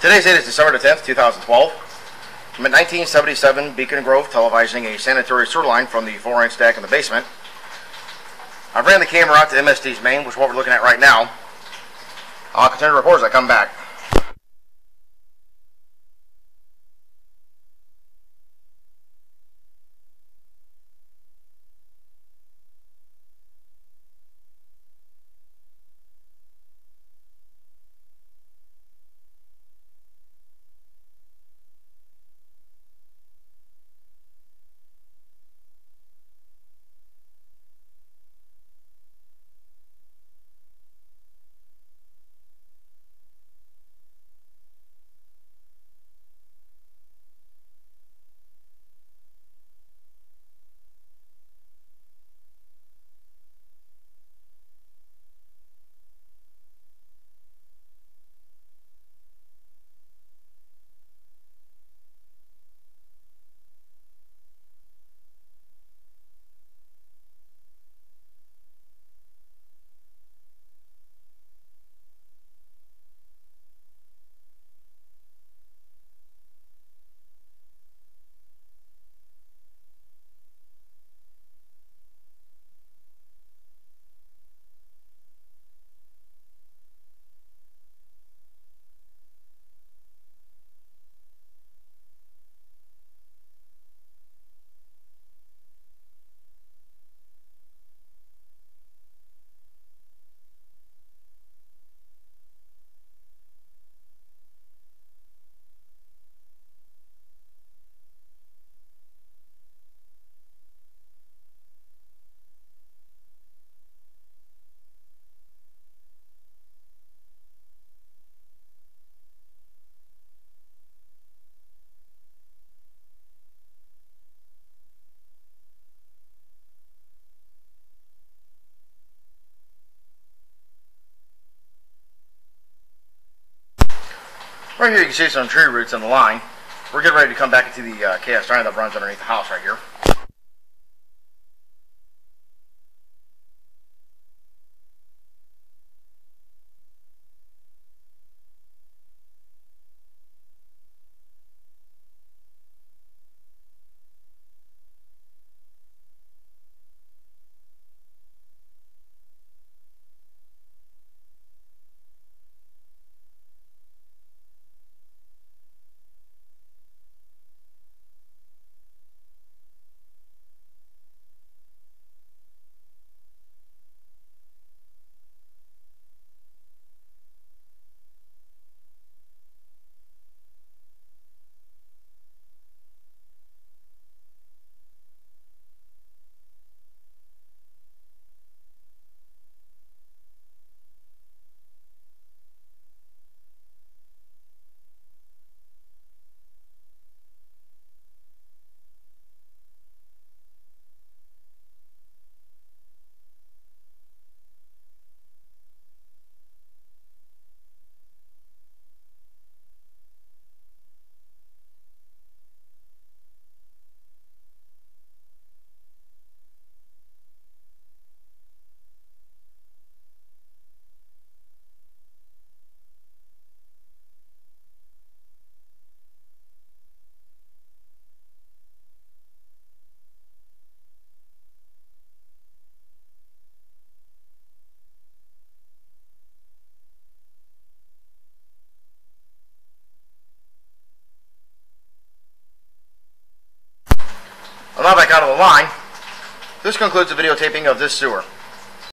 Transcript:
Today's date is December the 10th, 2012. I'm at 1977 Beacongrove televising a sanitary sewer line from the four-inch stack in the basement. I've ran the camera out to MSD's main, which is what we're looking at right now. I'll continue to report as I come back. Right here you can see some tree roots in the line. We're getting ready to come back into the uh, cast iron that runs underneath the house right here. I'm now back out of the line. This concludes the videotaping of this sewer.